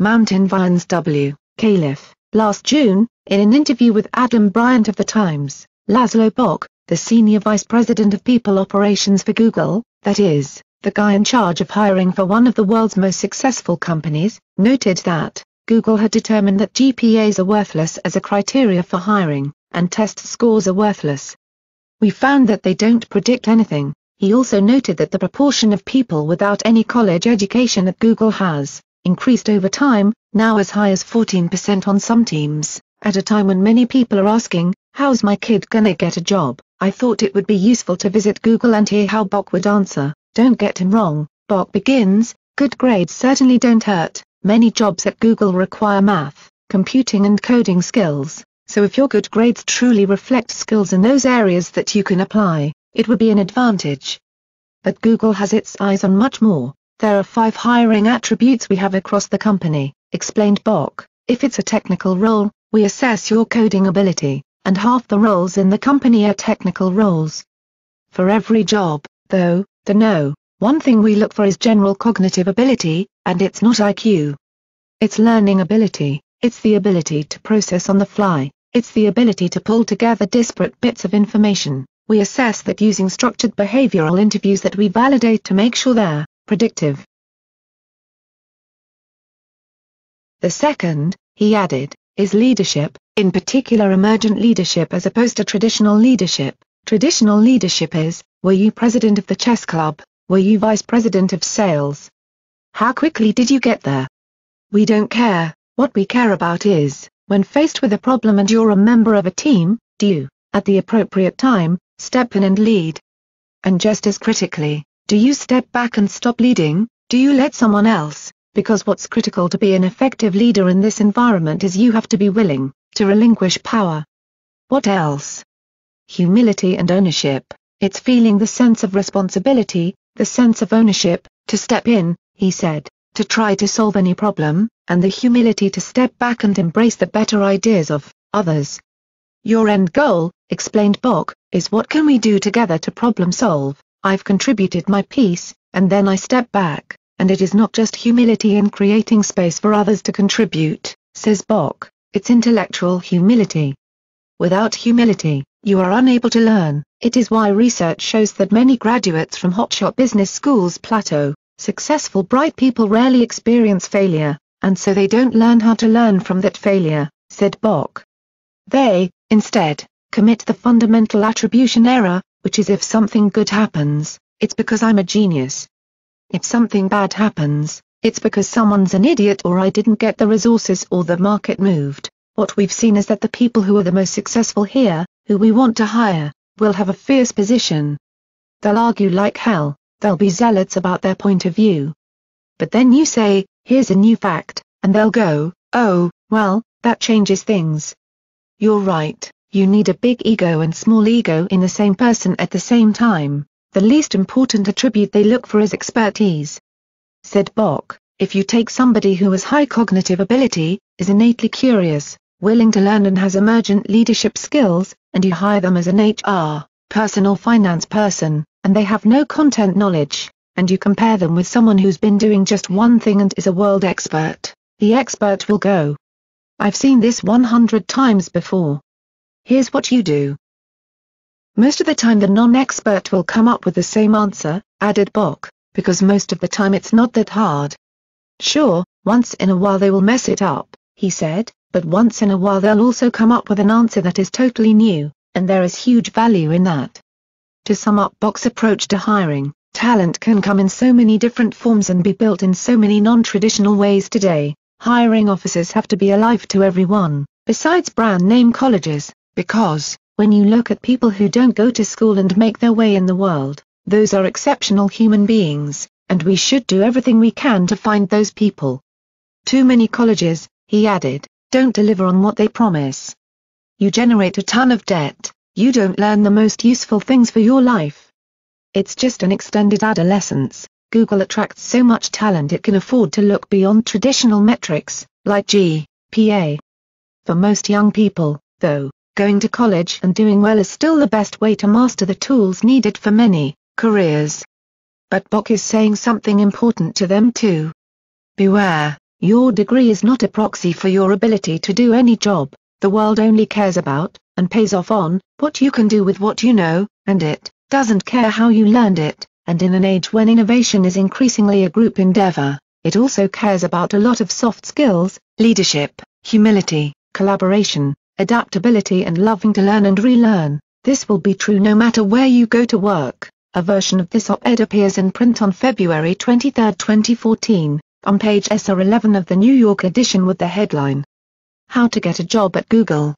Mountain Vines W. Califf, last June, in an interview with Adam Bryant of The Times, Laszlo Bock, the senior vice president of people operations for Google, that is, the guy in charge of hiring for one of the world's most successful companies, noted that, Google had determined that GPAs are worthless as a criteria for hiring, and test scores are worthless. We found that they don't predict anything. He also noted that the proportion of people without any college education at Google has increased over time, now as high as 14% on some teams. At a time when many people are asking, how's my kid gonna get a job, I thought it would be useful to visit Google and hear how Bock would answer. Don't get him wrong, Bock begins, good grades certainly don't hurt, many jobs at Google require math, computing and coding skills, so if your good grades truly reflect skills in those areas that you can apply, it would be an advantage. But Google has its eyes on much more. There are five hiring attributes we have across the company, explained Bock. If it's a technical role, we assess your coding ability, and half the roles in the company are technical roles. For every job, though, the no, one thing we look for is general cognitive ability, and it's not IQ. It's learning ability, it's the ability to process on the fly, it's the ability to pull together disparate bits of information. We assess that using structured behavioral interviews that we validate to make sure they're predictive. The second, he added, is leadership, in particular emergent leadership as opposed to traditional leadership. Traditional leadership is, were you president of the chess club, were you vice president of sales? How quickly did you get there? We don't care, what we care about is, when faced with a problem and you're a member of a team, do you, at the appropriate time, step in and lead? And just as critically, do you step back and stop leading, do you let someone else, because what's critical to be an effective leader in this environment is you have to be willing, to relinquish power. What else? Humility and ownership, it's feeling the sense of responsibility, the sense of ownership, to step in, he said, to try to solve any problem, and the humility to step back and embrace the better ideas of others. Your end goal, explained Bock, is what can we do together to problem solve. I've contributed my piece, and then I step back, and it is not just humility in creating space for others to contribute, says Bock, it's intellectual humility. Without humility, you are unable to learn, it is why research shows that many graduates from hotshot business schools plateau. Successful bright people rarely experience failure, and so they don't learn how to learn from that failure, said Bock. They, instead, commit the fundamental attribution error, which is if something good happens, it's because I'm a genius. If something bad happens, it's because someone's an idiot or I didn't get the resources or the market moved. What we've seen is that the people who are the most successful here, who we want to hire, will have a fierce position. They'll argue like hell, they'll be zealots about their point of view. But then you say, here's a new fact, and they'll go, oh, well, that changes things. You're right, you need a big ego and small ego in the same person at the same time, the least important attribute they look for is expertise. Said Bock, if you take somebody who has high cognitive ability, is innately curious, willing to learn and has emergent leadership skills, and you hire them as an HR person or finance person, and they have no content knowledge, and you compare them with someone who's been doing just one thing and is a world expert, the expert will go. I've seen this 100 times before. Here's what you do. Most of the time the non-expert will come up with the same answer, added Bock, because most of the time it's not that hard. Sure, once in a while they will mess it up, he said, but once in a while they'll also come up with an answer that is totally new, and there is huge value in that. To sum up Bock's approach to hiring, talent can come in so many different forms and be built in so many non-traditional ways today. Hiring officers have to be alive to everyone, besides brand name colleges, because, when you look at people who don't go to school and make their way in the world, those are exceptional human beings, and we should do everything we can to find those people. Too many colleges, he added, don't deliver on what they promise. You generate a ton of debt, you don't learn the most useful things for your life. It's just an extended adolescence. Google attracts so much talent it can afford to look beyond traditional metrics, like GPA. For most young people, though, going to college and doing well is still the best way to master the tools needed for many careers. But Bock is saying something important to them too. Beware, Your degree is not a proxy for your ability to do any job, the world only cares about, and pays off on, what you can do with what you know, and it doesn't care how you learned it, and in an age when innovation is increasingly a group endeavor, it also cares about a lot of soft skills, leadership, humility, collaboration, adaptability and loving to learn and relearn. This will be true no matter where you go to work. A version of this op-ed appears in print on February 23, 2014, on page SR11 of the New York edition with the headline, How to get a job at Google.